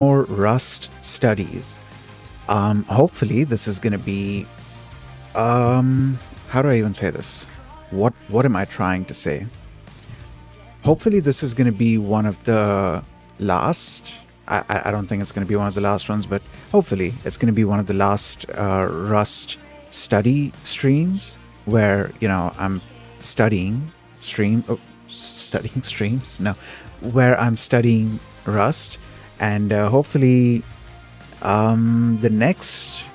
more Rust studies. Um, hopefully, this is going to be. Um, how do I even say this? What What am I trying to say? Hopefully, this is going to be one of the last. I, I don't think it's going to be one of the last ones, but hopefully, it's going to be one of the last uh, Rust study streams where you know I'm studying stream. Oh, studying streams? No, where I'm studying Rust and uh, hopefully um, the next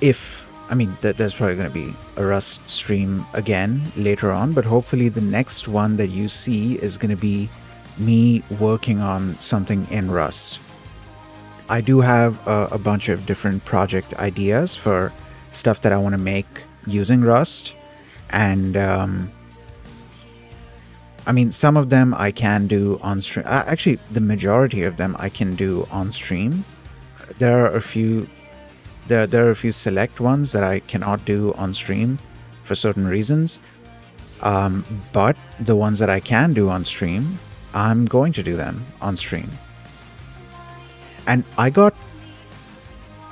if i mean th- there's probably going to be a rust stream again later on but hopefully the next one that you see is going to be me working on something in rust. I do have a, a bunch of different project ideas for stuff that i want to make using rust. And um, I mean, some of them I can do on stream. Uh, actually, the majority of them I can do on stream. There are a few. There, there are a few select ones that I cannot do on stream for certain reasons. Um, but the ones that I can do on stream, I'm going to do them on stream. And I got,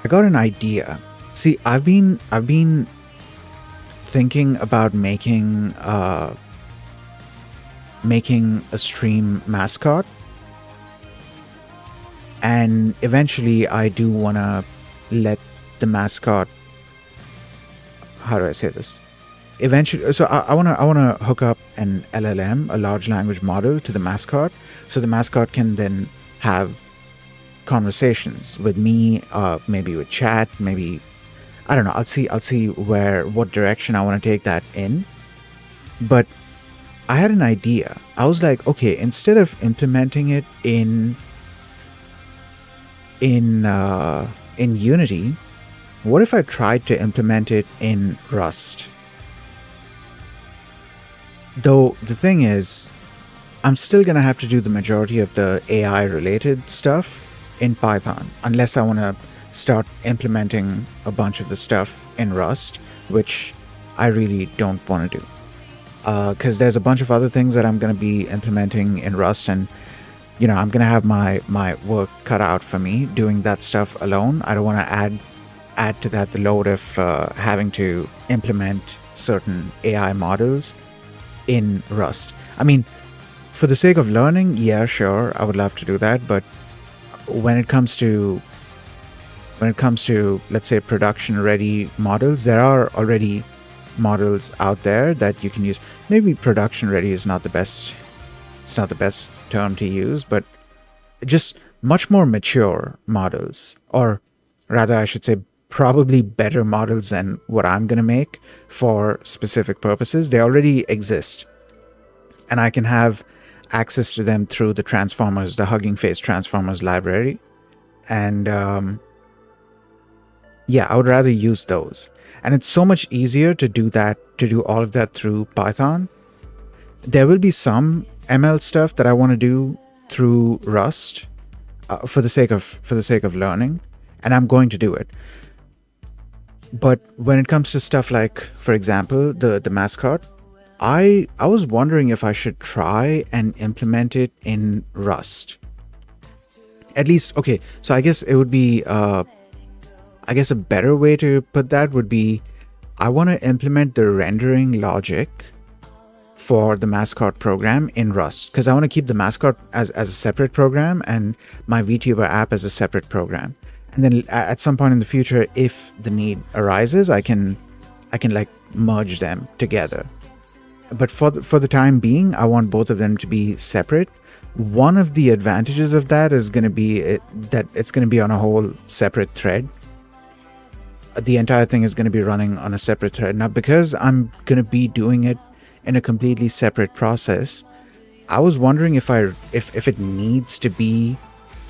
I got an idea. See, I've been, I've been thinking about making. Uh, making a stream mascot. And eventually, I do want to let the mascot. How do I say this? Eventually, so I want to I want to hook up an LLM, a large language model, to the mascot, so the mascot can then have conversations with me, uh, maybe with chat, maybe I don't know. I'll see. I'll see where what direction I want to take that in. But I had an idea. I was like, okay, instead of implementing it in in uh, in Unity, what if I tried to implement it in Rust? Though the thing is, I'm still gonna have to do the majority of the AI related stuff in Python, unless I want to start implementing a bunch of the stuff in Rust, which I really don't want to do because uh, there's a bunch of other things that I'm going to be implementing in Rust, and you know I'm going to have my my work cut out for me doing that stuff alone. I don't want to add add to that the load of uh, having to implement certain AI models in Rust. I mean, for the sake of learning, yeah, sure, I would love to do that, but when it comes to when it comes to let's say production ready models, there are already models out there that you can use. Maybe production ready is not the best it's not the best term to use, but just much more mature models or rather I should say probably better models than what I'm going to make for specific purposes. They already exist. And I can have access to them through the transformers, the Hugging Face transformers library. And um, yeah, I would rather use those. And it's so much easier to do that, to do all of that through Python. There will be some ML stuff that I want to do through Rust uh, for the sake of for the sake of learning, and I'm going to do it. But when it comes to stuff like, for example, the the mascot, I I was wondering if I should try and implement it in Rust. At least, okay. So I guess it would be uh, I guess a better way to put that would be I want to implement the rendering logic for the mascot program in Rust because I want to keep the mascot as, as a separate program and my VTuber app as a separate program. And then at some point in the future, if the need arises, I can I can like merge them together. But for the, for the time being, I want both of them to be separate. One of the advantages of that is going to be it, that it's going to be on a whole separate thread the entire thing is going to be running on a separate thread. Now, because I'm going to be doing it in a completely separate process, I was wondering if I if if it needs to be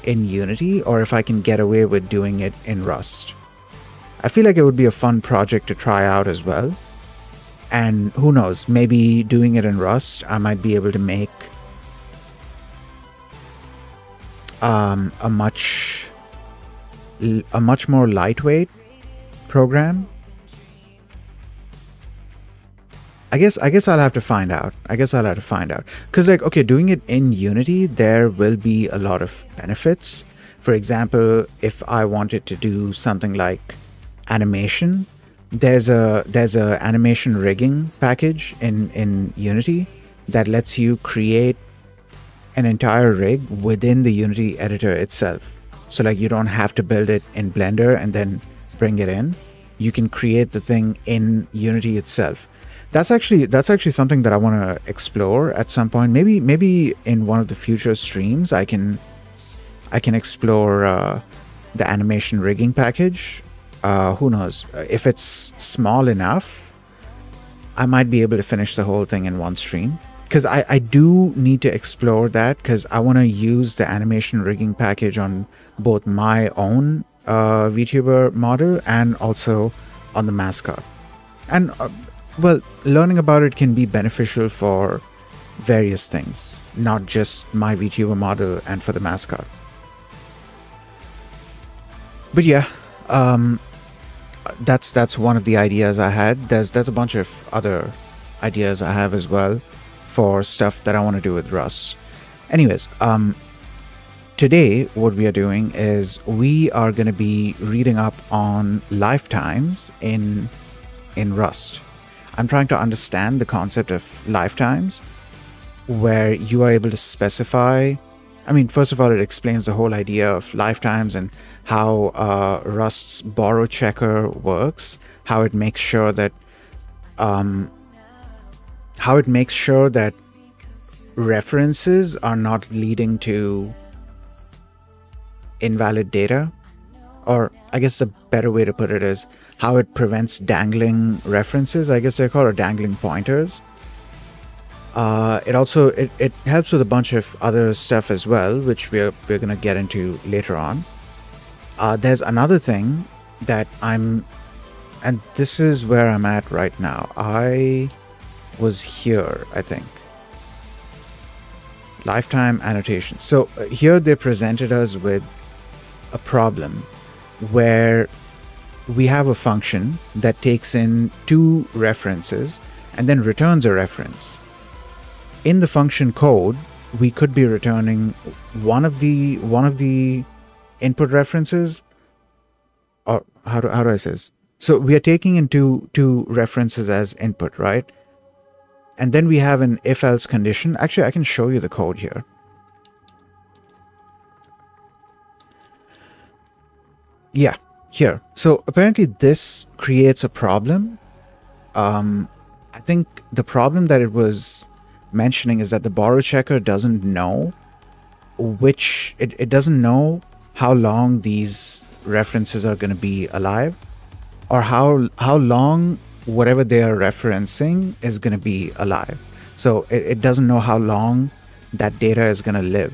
in Unity or if I can get away with doing it in Rust. I feel like it would be a fun project to try out as well. And who knows, maybe doing it in Rust, I might be able to make um, a much a much more lightweight program? I guess I guess I'll have to find out. I guess I'll have to find out. Cuz like okay, doing it in Unity there will be a lot of benefits, For example, if I wanted to do something like animation, there's a there's a animation rigging package in in Unity that lets you create an entire rig within the Unity editor itself. So like you don't have to build it in Blender and then bring it in. You can create the thing in Unity itself. That's actually that's actually something that I want to explore at some point. Maybe maybe in one of the future streams I can I can explore uh, the animation rigging package. Uh, who knows if it's small enough, I might be able to finish the whole thing in one stream because I, I do need to explore that because I want to use the animation rigging package on both my own uh, VTuber model and also on the mascot. And uh, well, learning about it can be beneficial for various things, not just my VTuber model and for the mascot. But yeah, um, that's that's one of the ideas I had. There's there's a bunch of other ideas I have as well for stuff that I want to do with Rust. Anyways, um, today what we are doing is we are going to be reading up on lifetimes in in Rust. I'm trying to understand the concept of lifetimes, where you are able to specify. I mean, first of all, it explains the whole idea of lifetimes and how uh, Rust's borrow checker works, how it makes sure that um, how it makes sure that references are not leading to invalid data. Or I guess a better way to put it is how it prevents dangling references. I guess they're called dangling pointers. Uh, it also it, it helps with a bunch of other stuff as well, which we're we're gonna get into later on. Uh, there's another thing that I'm, and this is where I'm at right now. I was here, I think. Lifetime annotation. So uh, here they presented us with a problem where we have a function that takes in two references and then returns a reference. In the function code, we could be returning one of the one of the input references or how do, how do I say this? So we are taking in two, two references as input, right? And then we have an if-else condition. Actually, I can show you the code here. Yeah, here. So apparently this creates a problem. Um, I think the problem that it was mentioning is that the borrow checker doesn't know which, it, it doesn't know how long these references are going to be alive or how how long whatever they are referencing is going to be alive. So it, it doesn't know how long that data is going to live.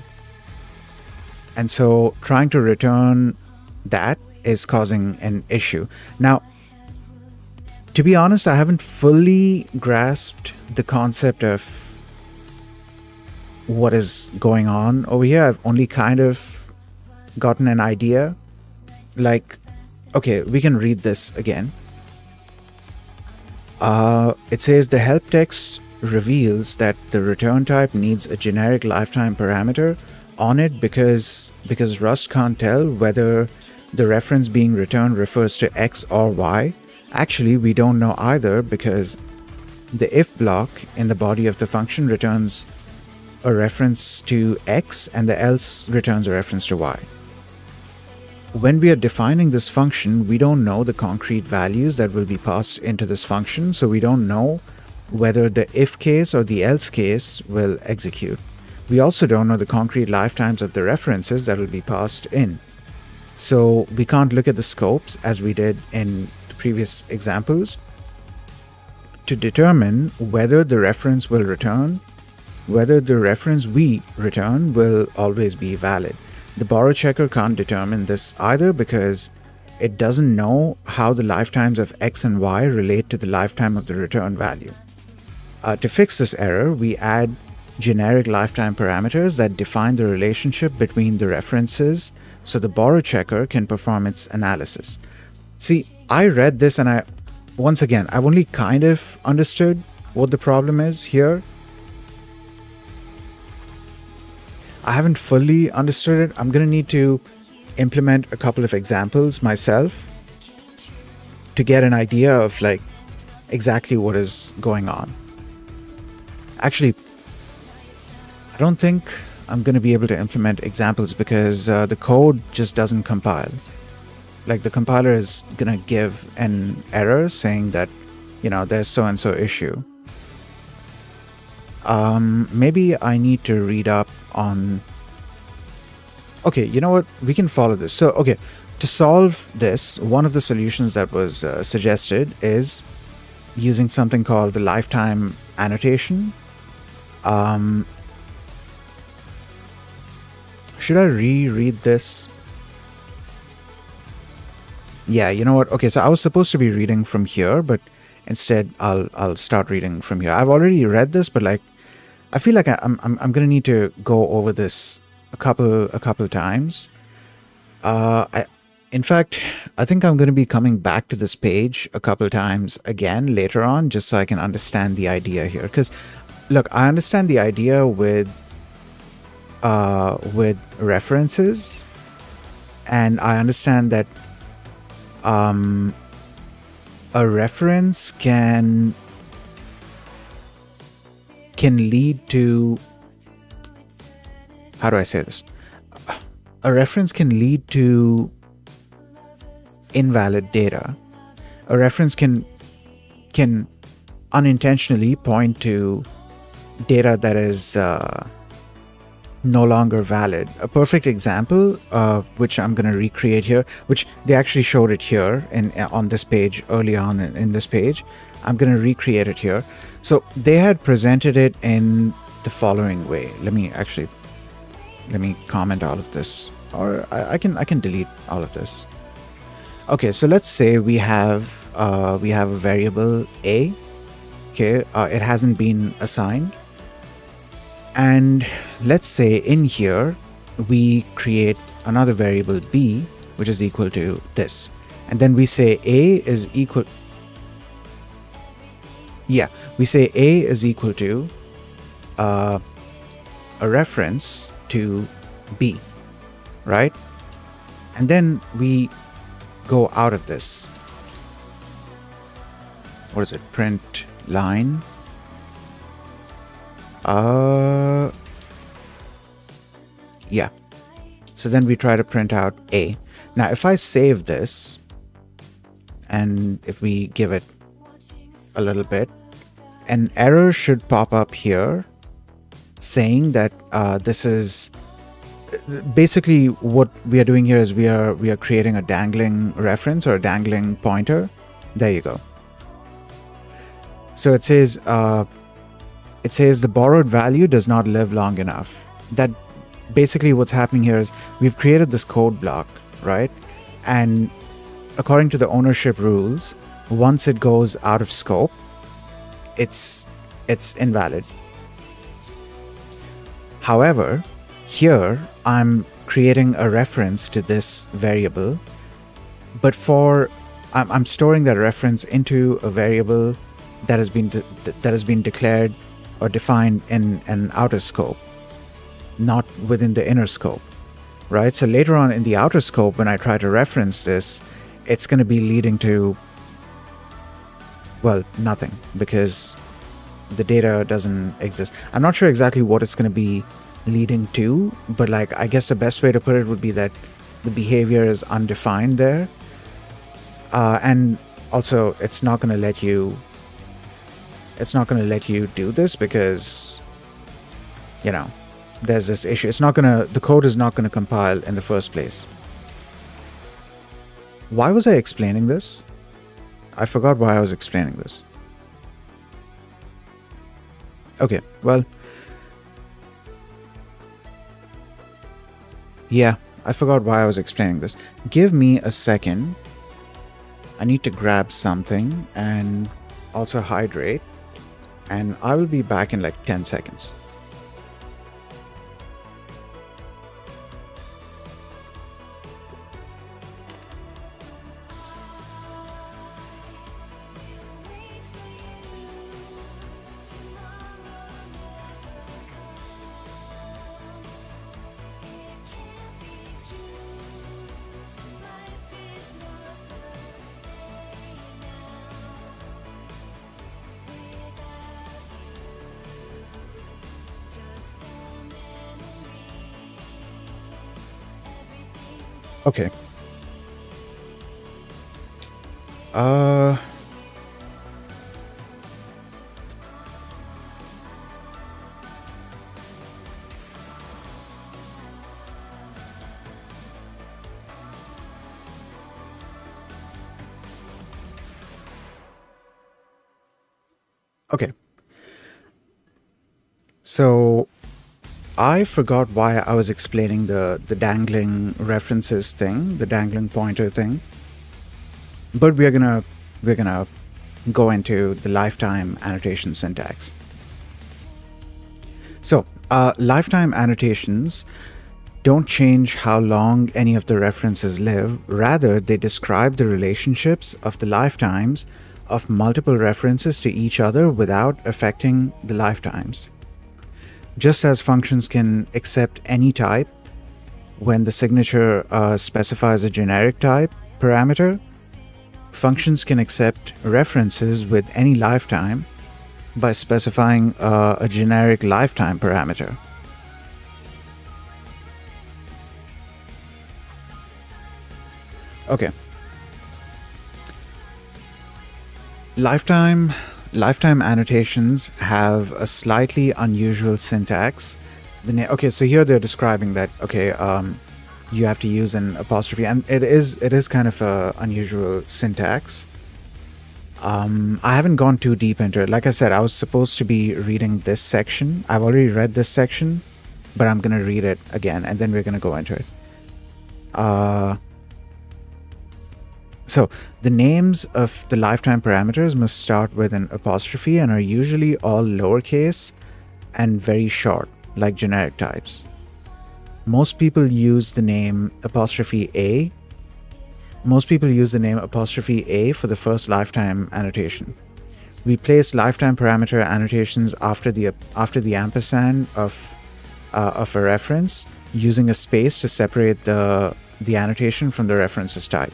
And so trying to return that is causing an issue. Now, to be honest, I haven't fully grasped the concept of what is going on over here. I've only kind of gotten an idea. Like, okay, we can read this again. Uh, it says the help text reveals that the return type needs a generic lifetime parameter on it because because Rust can't tell whether the reference being returned refers to X or Y. Actually, we don't know either because the if block in the body of the function returns a reference to X and the else returns a reference to Y when we are defining this function, we don't know the concrete values that will be passed into this function. So we don't know whether the if case or the else case will execute. We also don't know the concrete lifetimes of the references that will be passed in. So we can't look at the scopes as we did in the previous examples to determine whether the reference will return, whether the reference we return will always be valid. The borrow checker can't determine this either because it doesn't know how the lifetimes of x and y relate to the lifetime of the return value. Uh, to fix this error, we add generic lifetime parameters that define the relationship between the references so the borrow checker can perform its analysis. See, I read this and I, once again, I've only kind of understood what the problem is here I haven't fully understood it. I'm going to need to implement a couple of examples myself to get an idea of like exactly what is going on. Actually, I don't think I'm going to be able to implement examples because uh, the code just doesn't compile. Like the compiler is going to give an error saying that, you know, there's so and so issue. Um, maybe I need to read up on. Okay, you know what? We can follow this. So, okay, to solve this, one of the solutions that was uh, suggested is using something called the lifetime annotation. Um, should I reread this? Yeah, you know what? Okay, so I was supposed to be reading from here, but instead I'll I'll start reading from here. I've already read this, but like I feel like I, am I'm I'm gonna need to go over this a couple a couple times. Uh, I in fact, I think I'm to be coming back to this page a couple times again later on, just so I can understand the idea here. Because, look, I understand the idea with uh, with references, and I understand that um, a reference can can lead to how do I say this? A reference can lead to invalid data. A reference can can unintentionally point to data that is uh, no longer valid. A perfect example, uh, which I'm going to recreate here, which they actually showed it here in on this page early on in, this page. I'm going to recreate it here. So they had presented it in the following way. Let me actually let me comment all of this, or I, I can I can delete all of this. Okay, so let's say we have uh, we have a variable a. Okay, uh, it hasn't been assigned, and let's say in here we create another variable b, which is equal to this, and then we say a is equal. Yeah, we say a is equal to uh, a reference to b, right? And then we go out of this. What is it? Print line. Uh, yeah. So then we try to print out A. Now, if I save this, and if we give it a little bit, an error should pop up here saying that uh, this is basically what we are doing here is we are we are creating a dangling reference or a dangling pointer there you go so it says uh, it says the borrowed value does not live long enough. That basically what's happening here is we've created this code block right? And according to the ownership rules once it goes out of scope it's it's invalid. However here, I'm creating a reference to this variable, but for I'm, storing that reference into a variable that has been that has been declared or defined in an outer scope, not within the inner scope, right? So later on in the outer scope, when I try to reference this, it's going to be leading to well nothing because the data doesn't exist. I'm not sure exactly what it's going to be leading to, but like I guess the best way to put it would be that the behavior is undefined there. Uh, and also it's not going to let you it's not going to let you do this because you know there's this issue it's not going to the code is not going to compile in the first place why was i explaining this i forgot why i was explaining this okay well Yeah, I forgot why I was explaining this. Give me a second. I need to grab something and also hydrate. And I will be back in like 10 seconds. Okay. Uh. Okay. So I forgot why I was explaining the, the dangling references thing, the dangling pointer thing. But we're gonna we're gonna go into the lifetime annotation syntax. So uh, lifetime annotations don't change how long any of the references live, rather they describe the relationships of the lifetimes of multiple references to each other without affecting the lifetimes. Just as functions can accept any type when the signature uh, specifies a generic type parameter, functions can accept references with any lifetime by specifying uh, a generic lifetime parameter. Okay. Lifetime lifetime annotations have a slightly unusual syntax. Okay, so here they're describing that okay, um, you have to use an apostrophe, and it is it is kind of a unusual syntax. Um, I haven't gone too deep into it. Like I said, I was supposed to be reading this section. I've already read this section, but I'm gonna read it again, and then we're gonna go into it. Uh, so the names of the lifetime parameters must start with an apostrophe and are usually all lowercase and very short, like generic types. Most people use the name apostrophe A. Most people use the name apostrophe A for the first lifetime annotation. We place lifetime parameter annotations after the after the ampersand of uh, of a reference using a space to separate the the annotation from the reference's type.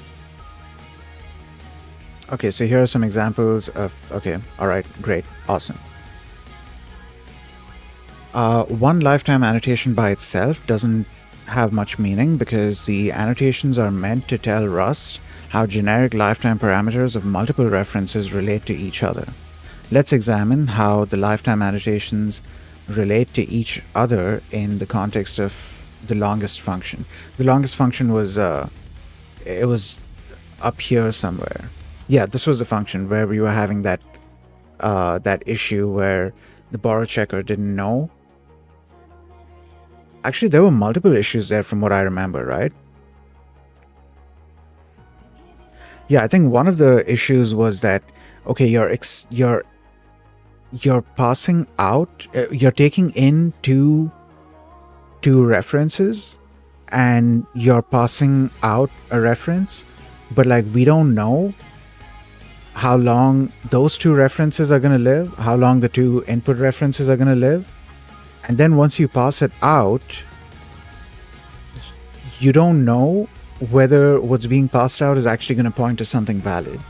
Okay, so here are some examples of, okay, all right, great, awesome. Uh, one lifetime annotation by itself doesn't have much meaning because the annotations are meant to tell Rust how generic lifetime parameters of multiple references relate to each other. Let's examine how the lifetime annotations relate to each other in the context of the longest function. The longest function was, uh, it was up here somewhere yeah, this was the function where we were having that uh, that issue where the borrow checker didn't know. Actually, there were multiple issues there from what I remember, right? Yeah, I think one of the issues was that okay, you're ex- you're you're passing out, uh, you're taking in two two references, and you're passing out a reference, but like we don't know how long those two references are going to live, how long the two input references are going to live. And then once you pass it out, you don't know whether what's being passed out is actually going to point to something valid.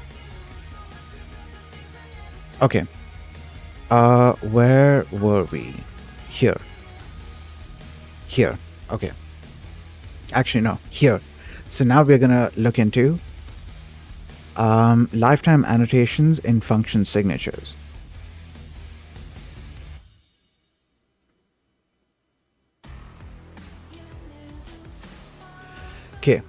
Okay. Uh, where were we? Here. Here. Okay. Actually, no. Here. So now we're going to look into um, lifetime annotations in function signatures. Okay.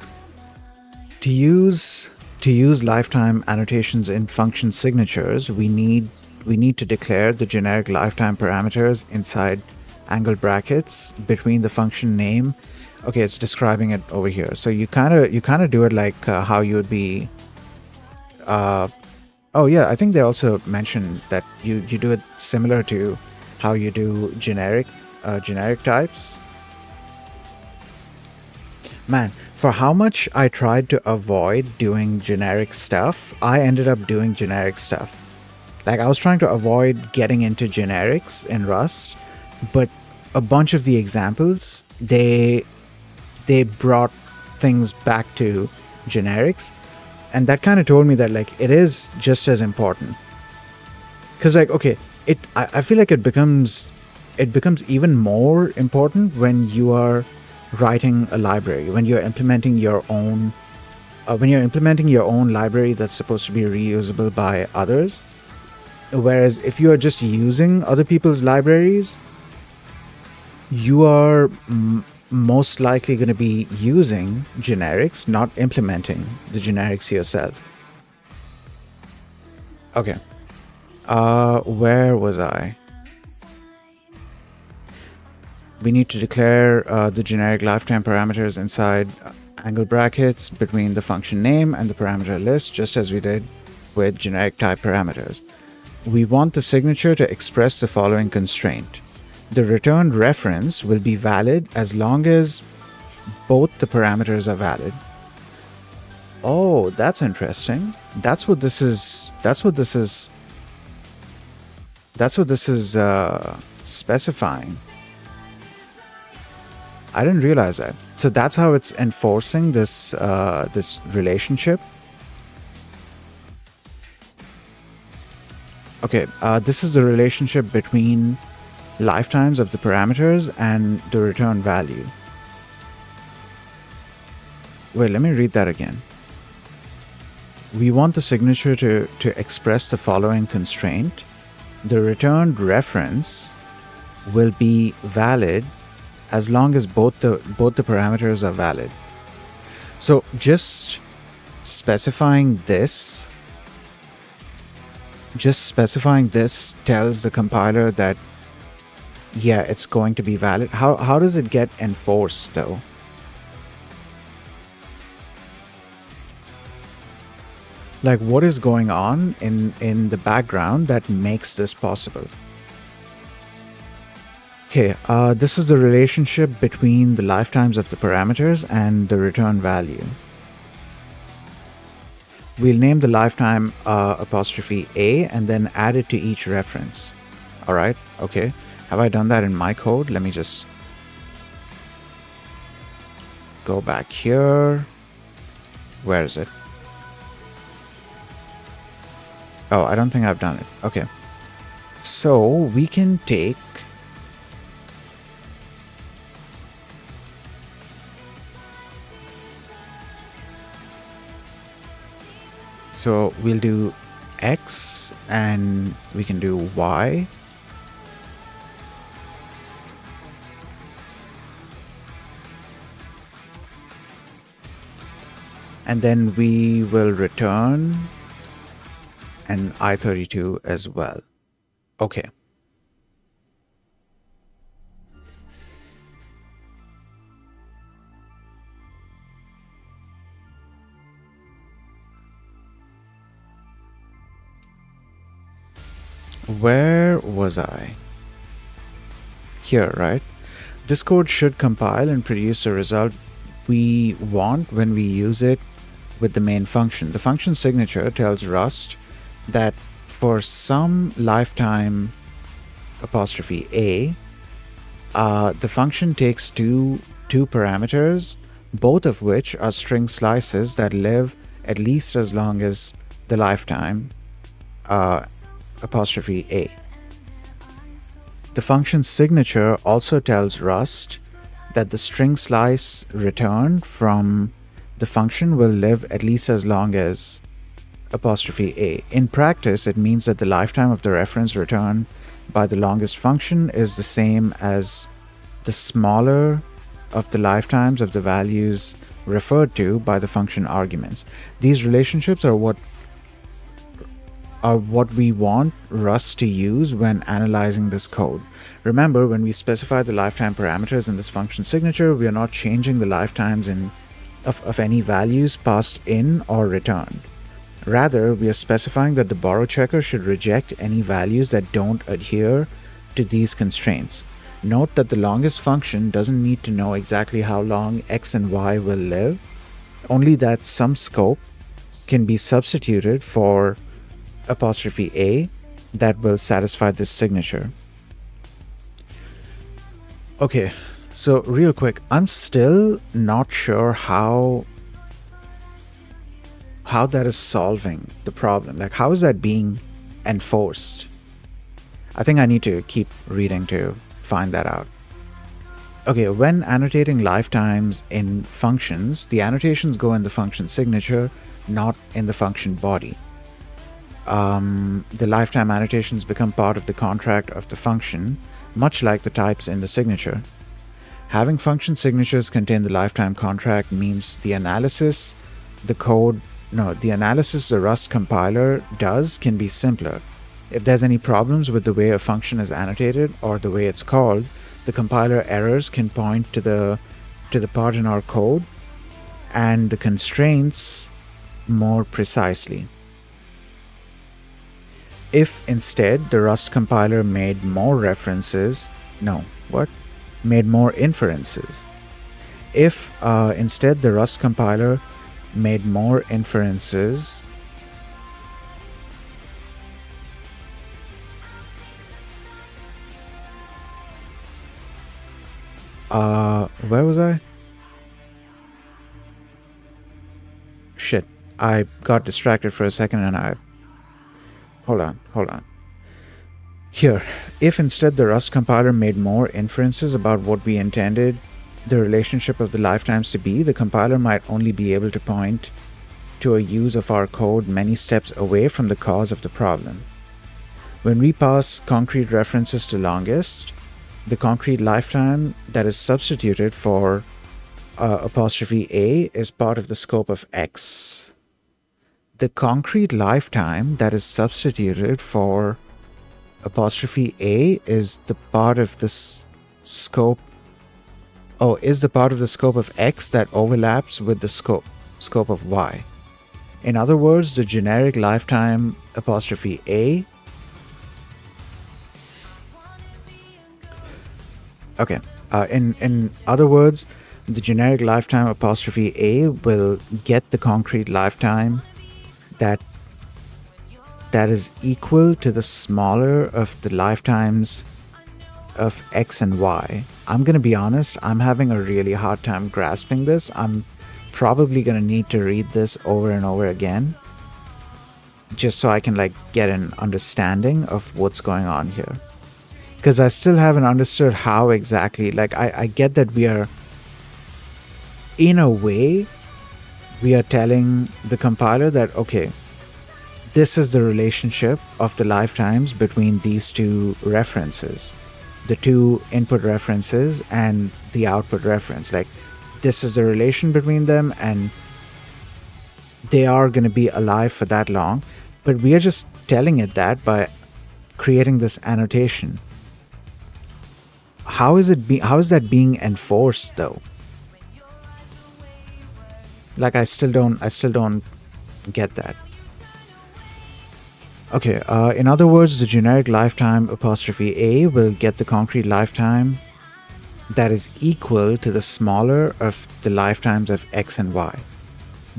To use to use lifetime annotations in function signatures, we need we need to declare the generic lifetime parameters inside angle brackets between the function name. Okay, it's describing it over here. So you kind of you kind of do it like uh, how you would be uh, oh yeah, I think they also mentioned that you you do it similar to how you do generic uh, generic types. Man, for how much I tried to avoid doing generic stuff, I ended up doing generic stuff. Like I was trying to avoid getting into generics in Rust, but a bunch of the examples they they brought things back to generics and that kind of told me that like it is just as important because like okay it I, I feel like it becomes it becomes even more important when you are writing a library, when you're implementing your own uh, when you're implementing your own library that's supposed to be reusable by others. Whereas if you are just using other people's libraries, you are m- most likely going to be using generics, not implementing the generics yourself. Okay. Uh, where was I? We need to declare uh, the generic lifetime parameters inside angle brackets between the function name and the parameter list, just as we did with generic type parameters. We want the signature to express the following constraint. The returned reference will be valid as long as both the parameters are valid. Oh, that's interesting. That's what this is. That's what this is. That's what this is uh, specifying. I didn't realize that. So that's how it's enforcing this uh, this relationship. Okay, uh, this is the relationship between lifetimes of the parameters and the return value. Wait, let me read that again. We want the signature to, to express the following constraint. The returned reference will be valid as long as both the both the parameters are valid. So just specifying this just specifying this tells the compiler that yeah, it's going to be valid. How how does it get enforced though? Like what is going on in in the background that makes this possible? Okay, uh, this is the relationship between the lifetimes of the parameters and the return value. We'll name the lifetime uh, apostrophe A and then add it to each reference. All right, okay. Have I done that in my code? Let me just go back here. Where is it? Oh, I don't think I've done it. Okay. So we can take So we'll do X and we can do Y. And then we will return an I32 as well. Okay. Where was I? Here, right? This code should compile and produce a result we want when we use it with the main function. The function signature tells Rust that for some lifetime apostrophe a, uh, the function takes two two parameters, both of which are string slices that live at least as long as the lifetime, uh, apostrophe a. The function signature also tells Rust that the string slice returned from the function will live at least as long as apostrophe a. In practice, it means that the lifetime of the reference returned by the longest function is the same as the smaller of the lifetimes of the values referred to by the function arguments. These relationships are what are what we want Rust to use when analyzing this code. Remember, when we specify the lifetime parameters in this function signature, we are not changing the lifetimes in, of, of any values passed in or returned. Rather, we are specifying that the borrow checker should reject any values that don't adhere to these constraints. Note that the longest function doesn't need to know exactly how long x and y will live, only that some scope can be substituted for apostrophe A that will satisfy this signature. Okay, so real quick, I'm still not sure how how that is solving the problem. Like how is that being enforced? I think I need to keep reading to find that out. okay, when annotating lifetimes in functions, the annotations go in the function signature, not in the function body. Um, the lifetime annotations become part of the contract of the function, much like the types in the signature. Having function signatures contain the lifetime contract means the analysis, the code, no, the analysis the Rust compiler does can be simpler. If there's any problems with the way a function is annotated or the way it's called, the compiler errors can point to the to the part in our code and the constraints more precisely. If instead the Rust compiler made more references, no, what? Made more inferences. If uh, instead the Rust compiler made more inferences, uh, where was I? Shit, I got distracted for a second and I hold on, hold on. Here, if instead the Rust compiler made more inferences about what we intended the relationship of the lifetimes to be, the compiler might only be able to point to a use of our code many steps away from the cause of the problem. When we pass concrete references to longest, the concrete lifetime that is substituted for uh, apostrophe A is part of the scope of X the concrete lifetime that is substituted for apostrophe A is the part of this scope oh is the part of the scope of X that overlaps with the scope scope of Y. In other words, the generic lifetime apostrophe A Okay. Uh, in in other words, the generic lifetime apostrophe A will get the concrete lifetime that that is equal to the smaller of the lifetimes of x and y. I'm going to be honest, I'm having a really hard time grasping this. I'm probably going to need to read this over and over again just so I can like get an understanding of what's going on here. Because I still haven't understood how exactly, like I, I get that we are in a way we are telling the compiler that, okay, this is the relationship of the lifetimes between these two references, the two input references and the output reference. Like, this is the relation between them, and they are going to be alive for that long. But we are just telling it that by creating this annotation. How is it be how is that being enforced though? like i still don't i still don't get that okay uh, in other words the generic lifetime apostrophe a will get the concrete lifetime that is equal to the smaller of the lifetimes of x and y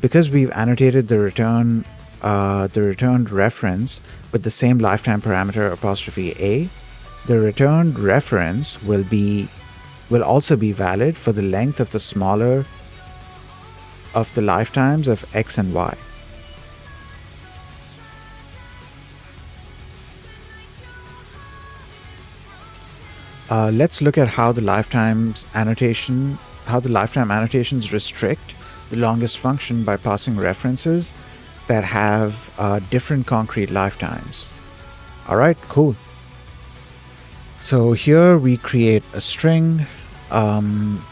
because we've annotated the return uh, the returned reference with the same lifetime parameter apostrophe a the returned reference will be will also be valid for the length of the smaller of the lifetimes of x and y. Uh, let's look at how the lifetimes annotation, how the lifetime annotations restrict the longest function by passing references that have uh, different concrete lifetimes. All right, cool. So here we create a string um,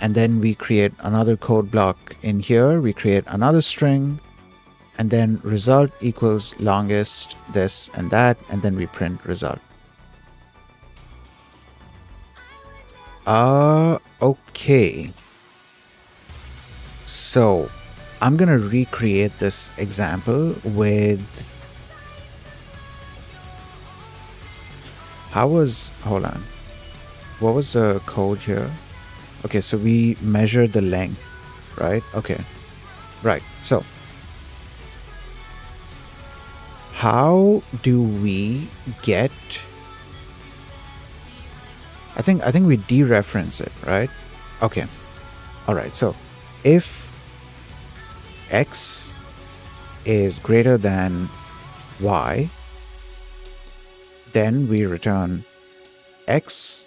and then we create another code block in here we create another string and then result equals longest this and that and then we print result uh okay so i'm gonna recreate this example with how was hold on what was the code here Okay, so we measure the length, right? Okay, right. So, how do we get? I think I think we dereference it, right? Okay. All right. So, if x is greater than y, then we return x.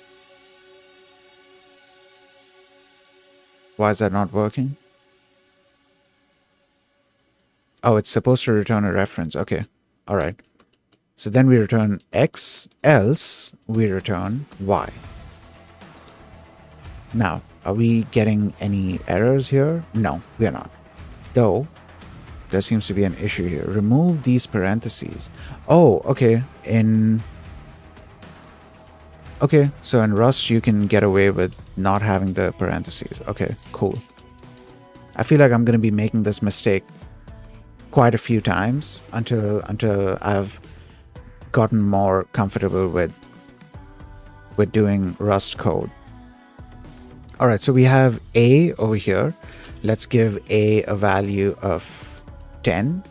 Why is that not working? Oh, it's supposed to return a reference. Okay. All right. So then we return x, else we return y. Now, are we getting any errors here? No, we are not. Though, there seems to be an issue here. Remove these parentheses. Oh, okay. In Okay, so in Rust you can get away with not having the parentheses. Okay, cool. I feel like I'm going to be making this mistake quite a few times until until I've gotten more comfortable with with doing Rust code. All right, so we have A over here. Let's give A a value of 10.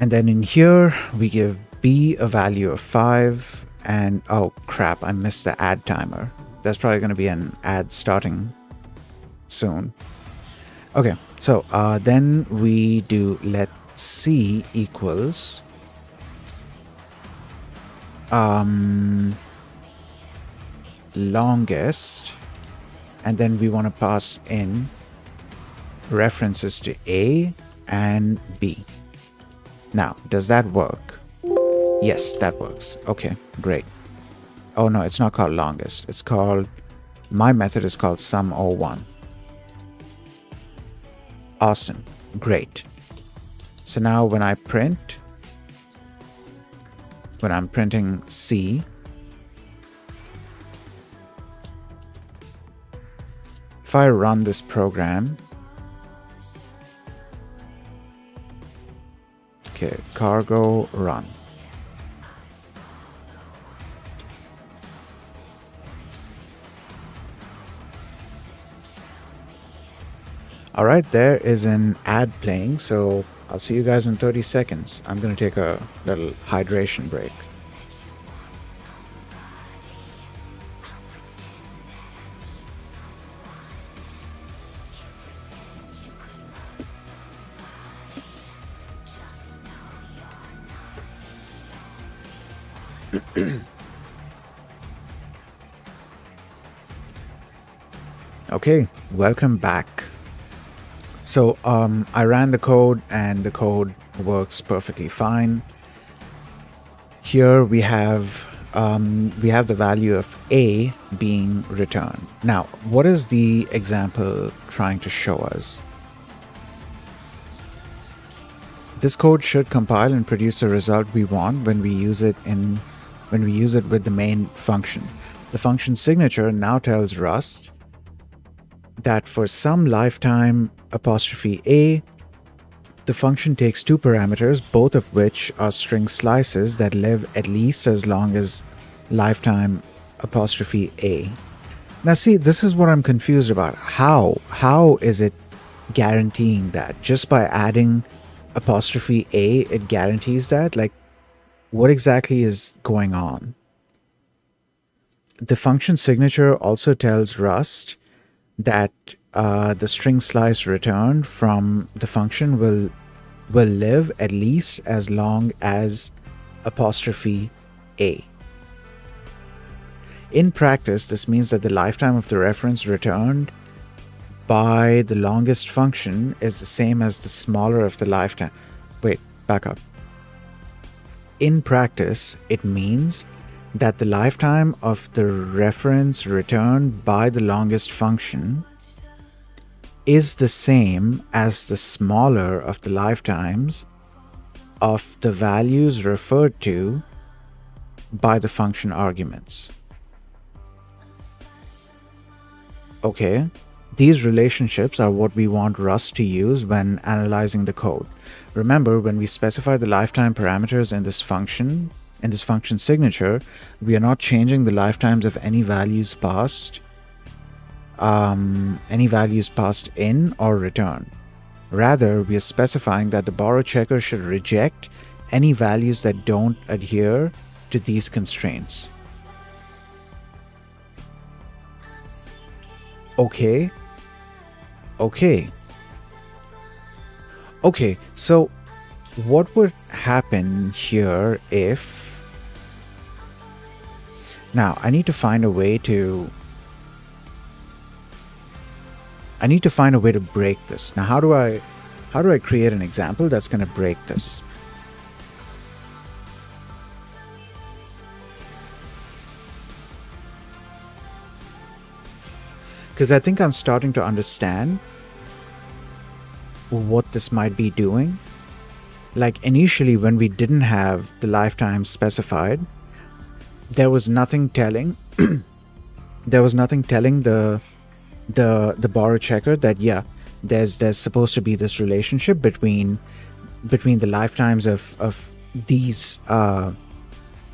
And then in here, we give B a value of 5 and oh crap, I missed the add timer. That's probably going to be an ad starting soon. Okay, so uh, then we do let C equals um, longest and then we want to pass in references to A and B. Now, does that work? Yes, that works. Okay, great. Oh no, it's not called longest. It's called, my method is called sum01. Awesome, great. So now when I print, when I'm printing C, if I run this program, okay, cargo run. All right, there is an ad playing, so I'll see you guys in 30 seconds. I'm going to take a little hydration break. Okay, welcome back. So um, I ran the code and the code works perfectly fine. Here we have um, we have the value of a being returned. Now, what is the example trying to show us? This code should compile and produce the result we want when we use it in when we use it with the main function. The function signature now tells Rust that for some lifetime apostrophe a, the function takes two parameters, both of which are string slices that live at least as long as lifetime apostrophe a. Now see, this is what I'm confused about. How? How is it guaranteeing that? Just by adding apostrophe a, it guarantees that? Like, what exactly is going on? The function signature also tells Rust that uh, the string slice returned from the function will will live at least as long as apostrophe a. In practice, this means that the lifetime of the reference returned by the longest function is the same as the smaller of the lifetime. Wait, back up. In practice, it means that the lifetime of the reference returned by the longest function is the same as the smaller of the lifetimes of the values referred to by the function arguments. Okay, these relationships are what we want Rust to use when analyzing the code. Remember, when we specify the lifetime parameters in this function, in this function signature, we are not changing the lifetimes of any values passed um, any values passed in or return. Rather, we are specifying that the borrow checker should reject any values that don't adhere to these constraints. Okay. Okay. Okay, so what would happen here if... Now, I need to find a way to I need to find a way to break this. Now, how do I, how do I create an example that's going to break this? Because I think I'm starting to understand what this might be doing. Like initially, when we didn't have the lifetime specified, there was nothing telling. there was nothing telling the the the borrow checker that yeah, there's there's supposed to be this relationship between between the lifetimes of of these uh,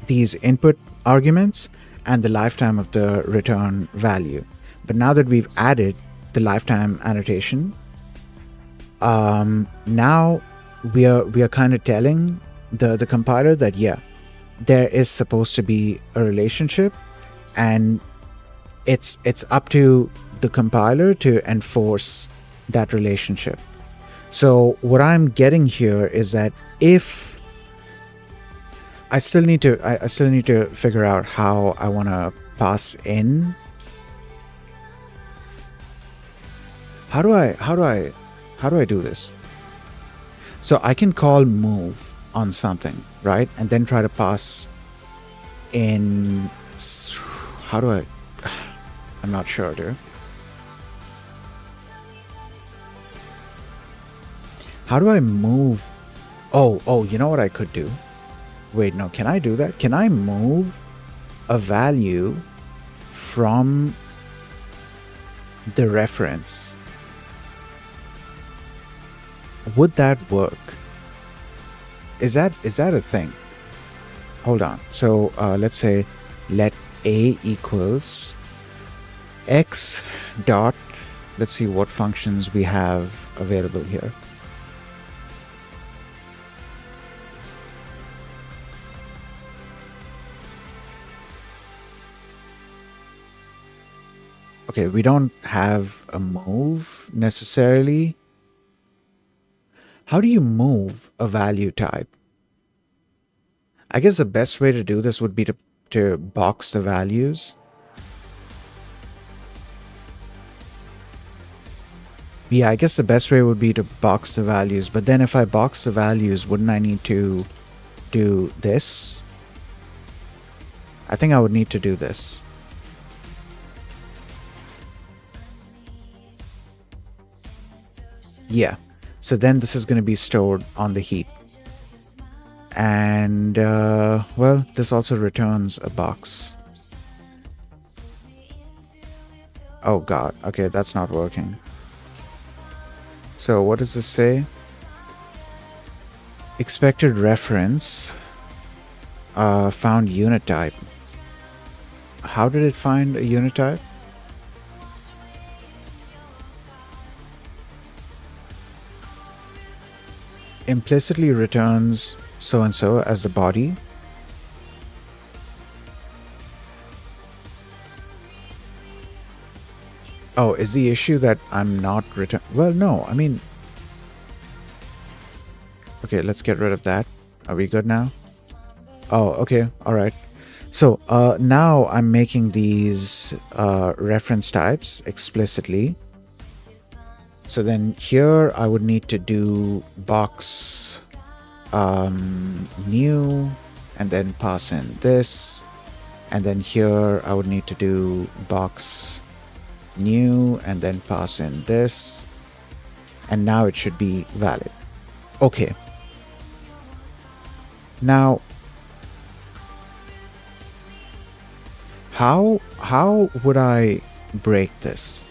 these input arguments and the lifetime of the return value. But now that we've added the lifetime annotation, um, now we are we are kind of telling the the compiler that yeah, there is supposed to be a relationship, and it's it's up to the compiler to enforce that relationship. So what I'm getting here is that if I still need to I, I still need to figure out how I want to pass in how do I how do I how do I do this? So I can call move on something, right? And then try to pass in how do I I'm not sure, dude. How do I move? Oh, oh, you know what I could do? Wait, no, can I do that? Can I move a value from the reference? Would that work? Is that is that a thing? Hold on. So uh, let's say let a equals x dot. Let's see what functions we have available here. okay, we don't have a move necessarily. How do you move a value type? I guess the best way to do this would be to, to box the values. Yeah, I guess the best way would be to box the values. But then if I box the values, wouldn't I need to do this? I think I would need to do this. Yeah. So then this is going to be stored on the heap. And, uh, well, this also returns a box. Oh god, okay, that's not working. So what does this say? Expected reference uh, found unit type. How did it find a unit type? Implicitly returns so and so as the body. Oh, is the issue that I'm not return? Well, no, I mean. Okay, let's get rid of that. Are we good now? Oh, okay, all right. So uh, now I'm making these uh, reference types explicitly. So then here I would need to do box um, new and then pass in this. And then here I would need to do box new and then pass in this. And now it should be valid. Okay. Now, how how would I break this?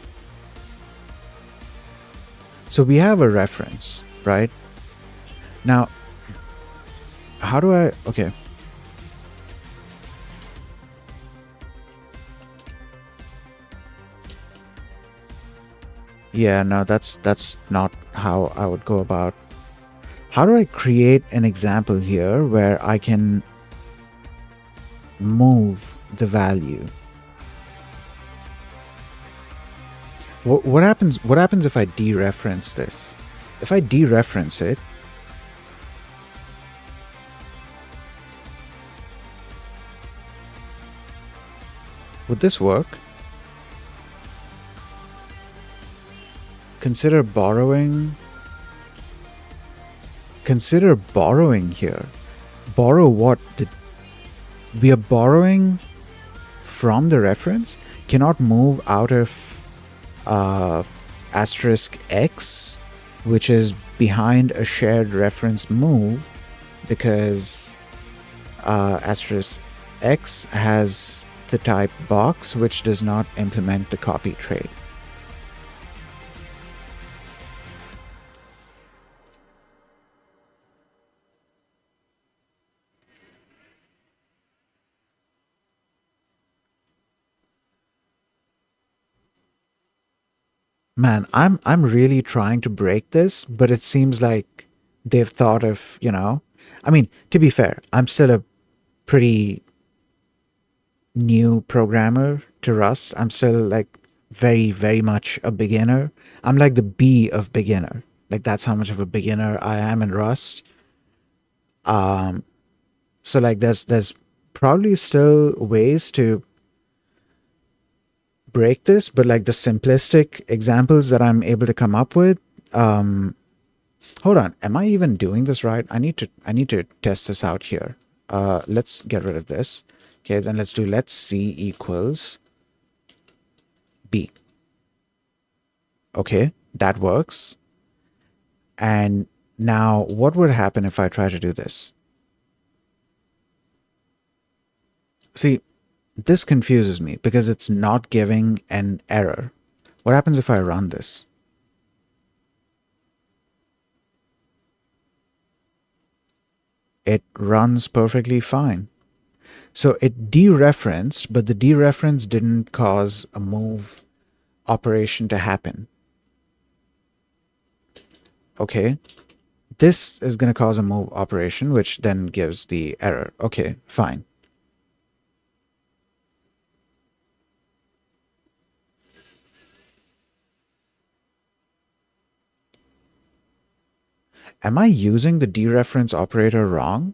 So we have a reference, right? Now, how do I, okay. Yeah, no, that's that's not how I would go about. How do I create an example here where I can move the value? What, what happens what happens if I dereference this? If I dereference it, would this work? consider borrowing consider borrowing here borrow what Did, we are borrowing from the reference cannot move out of uh, asterisk x which is behind a shared reference move because uh, asterisk x has the type box which does not implement the copy trait man, I'm I'm really trying to break this, but it seems like they've thought of, you know, I mean, to be fair, I'm still a pretty new programmer to Rust. I'm still like very, very much a beginner. I'm like the B of beginner. Like that's how much of a beginner I am in Rust. Um so like there's there's probably still ways to break this, but like the simplistic examples that I'm able to come up with, um, hold on, am I even doing this right? I need to, I need to test this out here. Uh, let's get rid of this. Okay, then let's do let's C equals B. Okay, that works. And now what would happen if I try to do this? See, this confuses me because it's not giving an error. What happens if I run this? It runs perfectly fine. So it dereferenced, but the dereference didn't cause a move operation to happen. Okay, this is going to cause a move operation, which then gives the error. Okay, fine. Am I using the dereference operator wrong?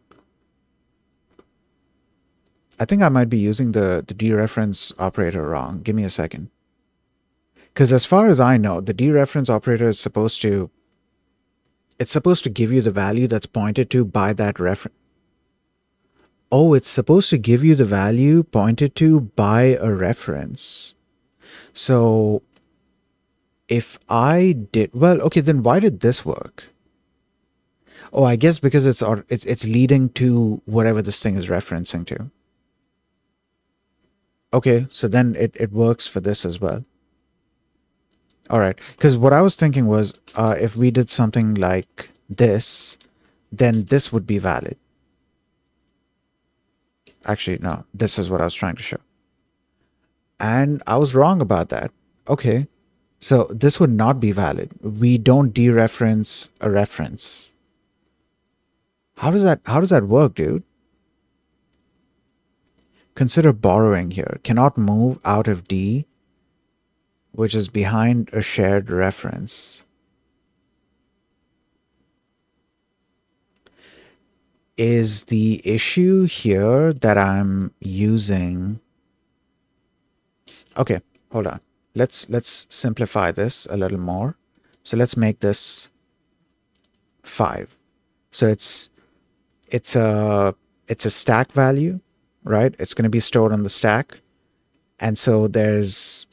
I think I might be using the, the dereference operator wrong. Give me a second. Because as far as I know, the dereference operator is supposed to it's supposed to give you the value that's pointed to by that reference. Oh, it's supposed to give you the value pointed to by a reference. So if I did, well, okay, then why did this work? Oh, I guess because it's or it's it's leading to whatever this thing is referencing to. Okay, so then it, it works for this as well. All right, because what I was thinking was uh, if we did something like this, then this would be valid. Actually, no, this is what I was trying to show. And I was wrong about that. Okay, so this would not be valid. We don't dereference a reference. How does that how does that work, dude? Consider borrowing here. Cannot move out of D, which is behind a shared reference. Is the issue here that I'm using Okay, hold on. Let's let's simplify this a little more. So let's make this 5. So it's it's a it's a stack value, right? It's going to be stored on the stack. And so there's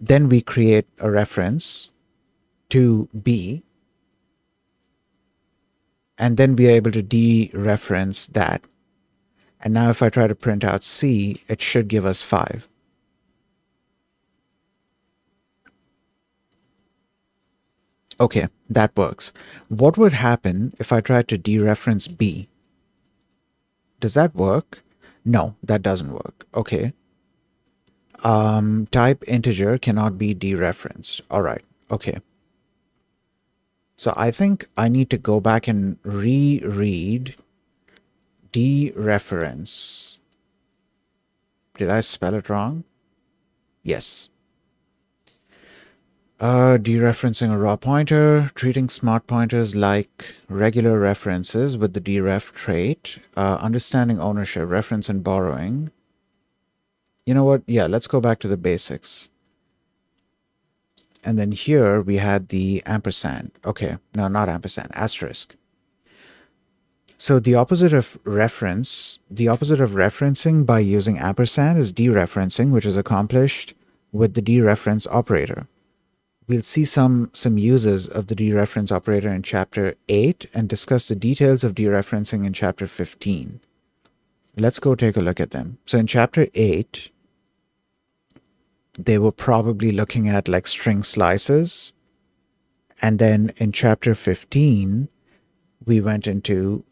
then we create a reference to B and then we are able to dereference that. And now if I try to print out C, it should give us 5. Okay, that works. What would happen if I tried to dereference B? Does that work? No, that doesn't work. Okay. Um, type integer cannot be dereferenced. All right. Okay. So I think I need to go back and reread dereference. Did I spell it wrong? Yes. Uh, dereferencing a raw pointer, treating smart pointers like regular references with the deref trait, uh, understanding ownership, reference and borrowing. You know what? Yeah, let's go back to the basics. And then here we had the ampersand. Okay, no, not ampersand, asterisk. So the opposite of reference, the opposite of referencing by using ampersand is dereferencing, which is accomplished with the dereference operator. We'll see some, some uses of the dereference operator in chapter 8 and discuss the details of dereferencing in chapter 15. Let's go take a look at them. So in chapter 8, they were probably looking at like string slices. And then in chapter 15, we went into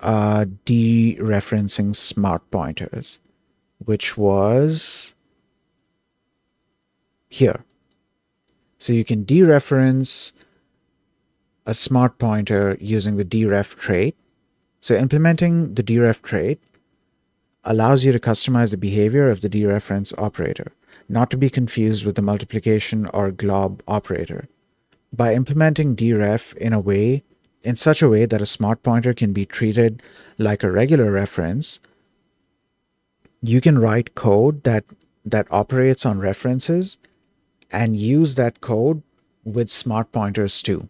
uh, dereferencing smart pointers, which was here. So you can dereference a smart pointer using the deref trait. So implementing the deref trait allows you to customize the behavior of the dereference operator, not to be confused with the multiplication or glob operator. By implementing deref in a way in such a way that a smart pointer can be treated like a regular reference, you can write code that that operates on references and use that code with smart pointers too.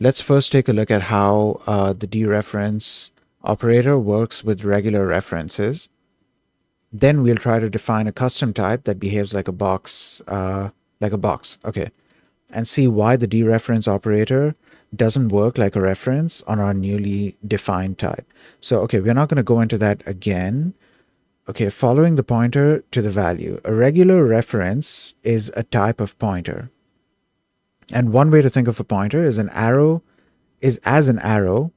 Let's first take a look at how uh, the dereference operator works with regular references. Then we'll try to define a custom type that behaves like a box, uh, like a box. Okay and see why the dereference operator doesn't work like a reference on our newly defined type. So, okay, we're not going to go into that again. Okay, following the pointer to the value. A regular reference is a type of pointer. And one way to think of a pointer is an arrow is as an arrow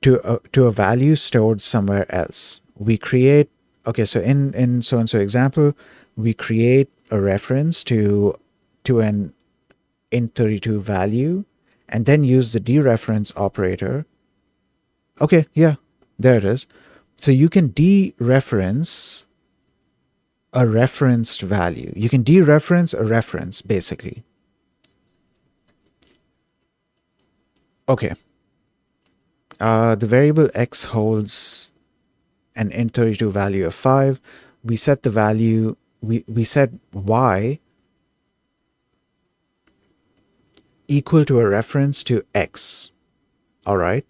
to a, to a value stored somewhere else. We create, okay, so in, in so-and-so example, we create a reference to, to an int32 value and then use the dereference operator. Okay, yeah, there it is. So you can dereference a referenced value. You can dereference a reference, basically. Okay. Uh, the variable x holds an int32 value of 5. We set the value, we, we set y equal to a reference to x. All right.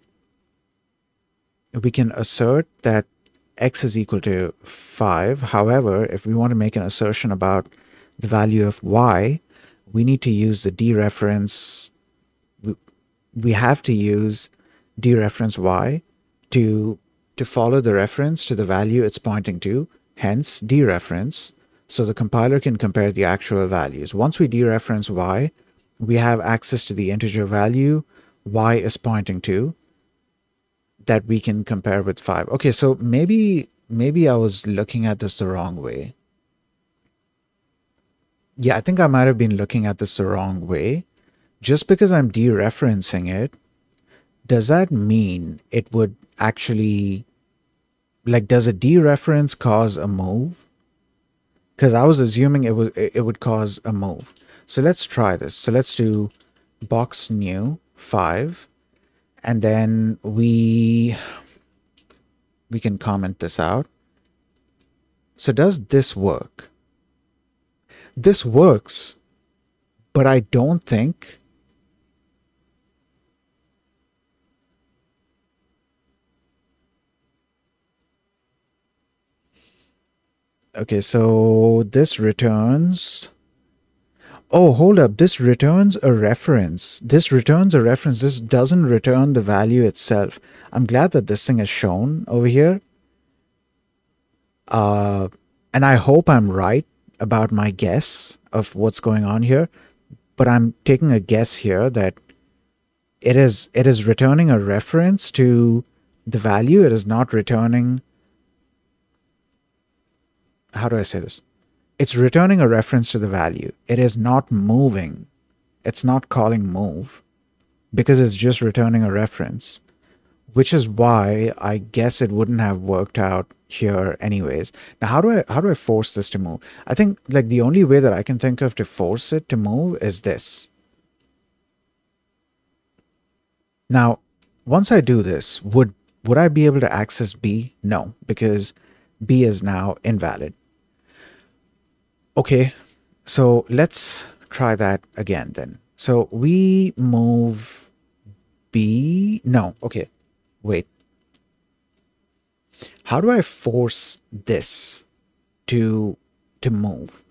We can assert that x is equal to 5. However, if we want to make an assertion about the value of y, we need to use the dereference. We have to use dereference y to, to follow the reference to the value it's pointing to, hence dereference, so the compiler can compare the actual values. Once we dereference y, we have access to the integer value y is pointing to that we can compare with 5. Okay, so maybe maybe I was looking at this the wrong way. Yeah, I think I might have been looking at this the wrong way. Just because I'm dereferencing it, does that mean it would actually, like, does a dereference cause a move? Because I was assuming it would it would cause a move. So let's try this. So let's do box new 5 and then we we can comment this out. So does this work? This works, but I don't think Okay, so this returns oh, hold up, this returns a reference. This returns a reference. This doesn't return the value itself. I'm glad that this thing is shown over here. Uh, and I hope I'm right about my guess of what's going on here. But I'm taking a guess here that it is it is returning a reference to the value. It is not returning. How do I say this? It's returning a reference to the value. It is not moving. It's not calling move because it's just returning a reference, which is why I guess it wouldn't have worked out here anyways. Now, how do I, how do I force this to move? I think like the only way that I can think of to force it to move is this. Now, once I do this, would, would I be able to access B? No, because B is now invalid. Okay, so let's try that again then. So we move B. No, okay. Wait. How do I force this to to move?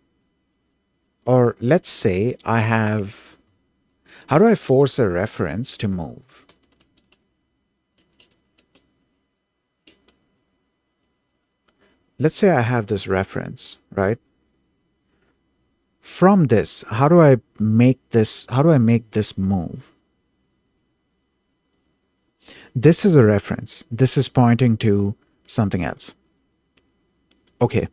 Or let's say I have how do I force a reference to move? Let's say I have this reference, right? From this, how do I make this, how do I make this move? This is a reference. This is pointing to something else. Okay.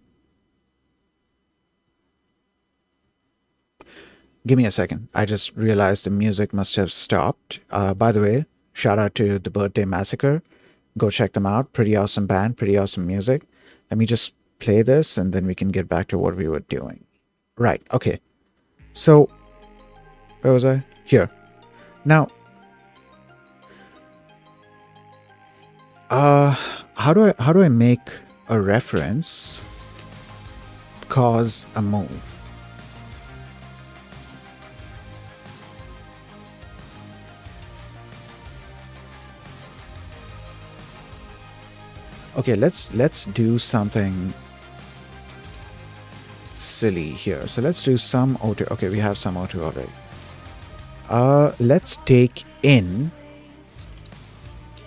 Give me a second. I just realized the music must have stopped. Uh, by the way, shout out to the Birthday Massacre. Go check them out. Pretty awesome band, pretty awesome music. Let me just play this and then we can get back to what we were doing. Right, okay. So, where was I? Here. Now, uh, how do I how do I make a reference cause a move? Okay, let's let's do something silly here. So let's do sum02. Okay, we have sum02 already. Uh, let's take in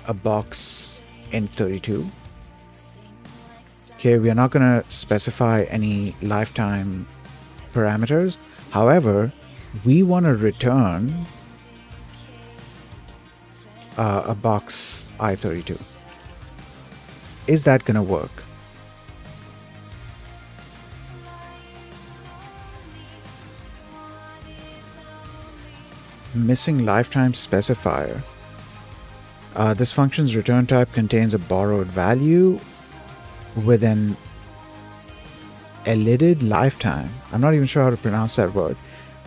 a box N32. Okay, we are not going to specify any lifetime parameters. However, we want to return uh, a box I32 is that going to work? Missing lifetime specifier. Uh, this function's return type contains a borrowed value with an elided lifetime. I'm not even sure how to pronounce that word.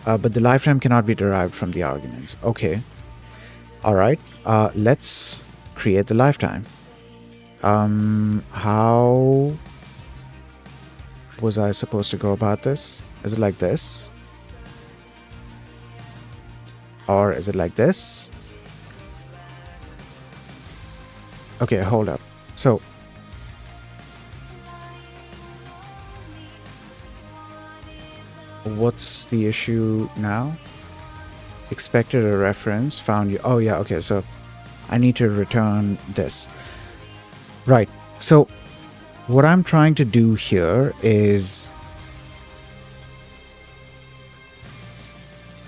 Uh, but the lifetime cannot be derived from the arguments. Okay. All right. Uh, let's create the lifetime. Um, how was I supposed to go about this? Is it like this? Or is it like this? Okay, hold up. So, what's the issue now? Expected a reference, found you. Oh, yeah, okay, so I need to return this. Right. So what I'm trying to do here is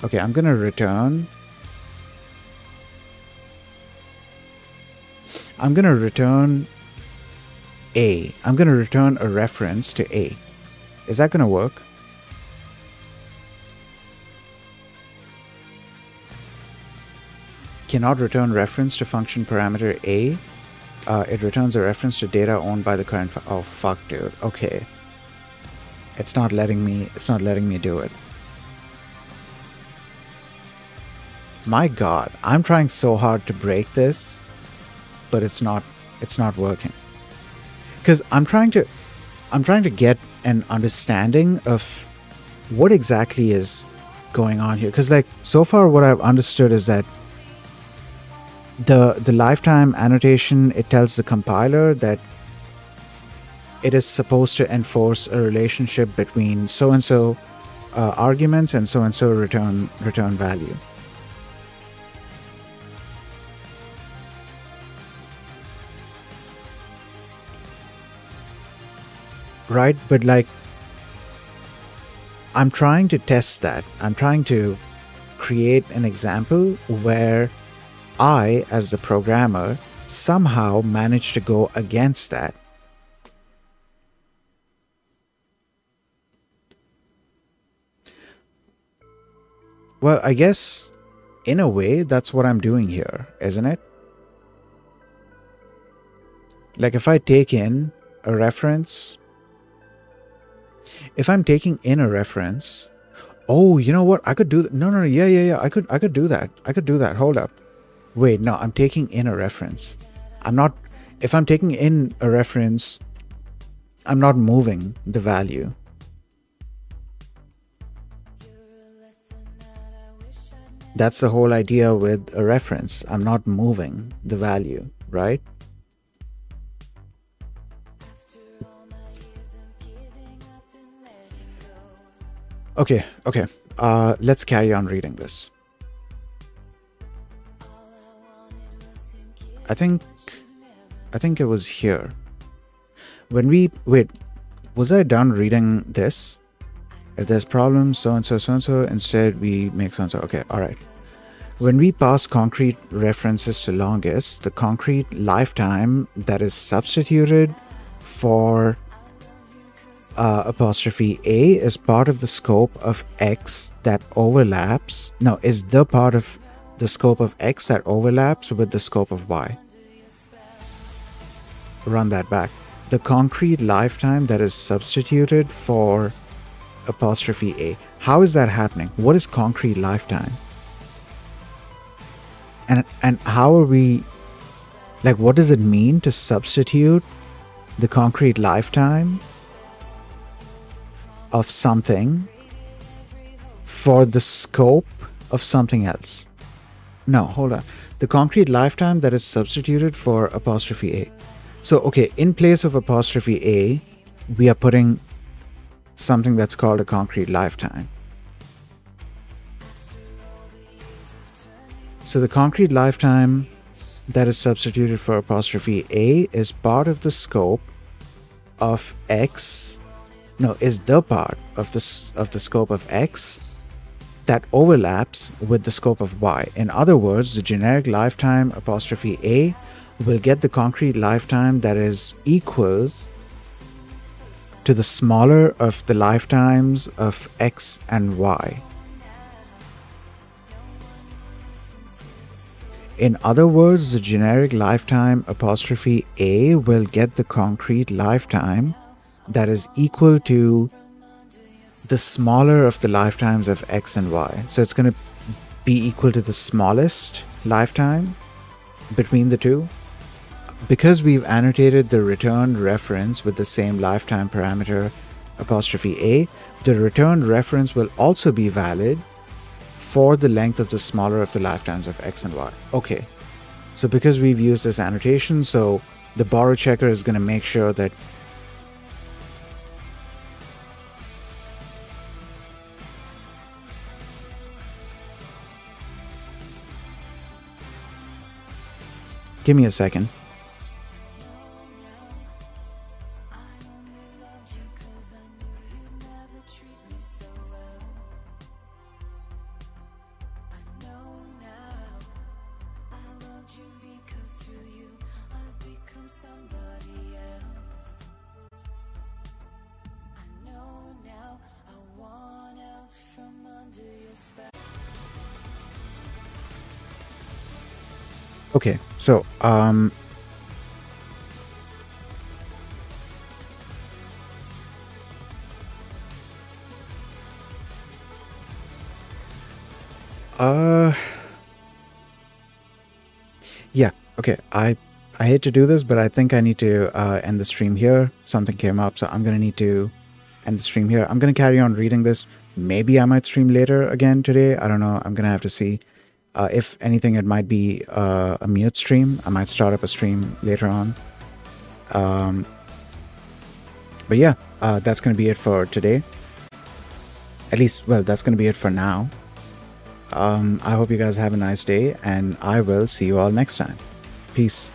okay I'm gonna return I'm gonna return A I'm gonna return a reference to A is that gonna work cannot return reference to function parameter A uh, it returns a reference to data owned by the current. oh fuck, dude. Okay. It's not letting me. It's not letting me do it. My God, I'm trying so hard to break this, but it's not. It's not working. Because I'm trying to. I'm trying to get an understanding of what exactly is going on here. Because like so far, what I've understood is that the the lifetime annotation it tells the compiler that it is supposed to enforce a relationship between so and so arguments and so and so return return value right but like i'm trying to test that i'm trying to create an example where I, as the programmer, somehow manage to go against that. Well, I guess in a way that's what I'm doing here, isn't it? Like if I take in a reference, if I'm taking in a reference, oh, you know what? I could do that. No, no, no, yeah, yeah, yeah. I could, I could do that. I could do that. Hold up. Wait, no, I'm taking in a reference. I'm not, if I'm taking in a reference, I'm not moving the value. That's the whole idea with a reference. I'm not moving the value, right? Okay, okay. Uh, let's carry on reading this. I think, I think it was here. When we, wait, was I done reading this? If there's problems, so and so, so and so, instead we make so and so. Okay, all right. When we pass concrete references to longest, the concrete lifetime that is substituted for uh, apostrophe a is part of the scope of x that overlaps. No, is the part of the scope of x that overlaps with the scope of y. Run that back. The concrete lifetime that is substituted for apostrophe A. How is that happening? What is concrete lifetime? And and how are we like what does it mean to substitute the concrete lifetime of something for the scope of something else? No, hold on. The concrete lifetime that is substituted for apostrophe A. So, okay, in place of apostrophe A, we are putting something that's called a concrete lifetime. So the concrete lifetime that is substituted for apostrophe A is part of the scope of X, no, is the part of the, of the scope of X that overlaps with the scope of Y. In other words, the generic lifetime apostrophe A will get the concrete lifetime that is equal to the smaller of the lifetimes of x and y. In other words, the generic lifetime apostrophe a will get the concrete lifetime that is equal to the smaller of the lifetimes of x and y. So it's going to be equal to the smallest lifetime between the two because we've annotated the returned reference with the same lifetime parameter apostrophe a, the returned reference will also be valid for the length of the smaller of the lifetimes of x and y. Okay, so because we've used this annotation, so the borrow checker is going to make sure that Give me a second. Okay, so um Uh Yeah, okay. I I hate to do this, but I think I need to uh, end the stream here. Something came up, so I'm gonna need to end the stream here. I'm gonna carry on reading this. Maybe I might stream later again today. I don't know. I'm gonna have to see. Uh, if anything, it might be uh, a mute stream. I might start up a stream later on. Um, but yeah, uh, that's going to be it for today. At least, well, that's going to be it for now. Um, I hope you guys have a nice day, and I will see you all next time. Peace.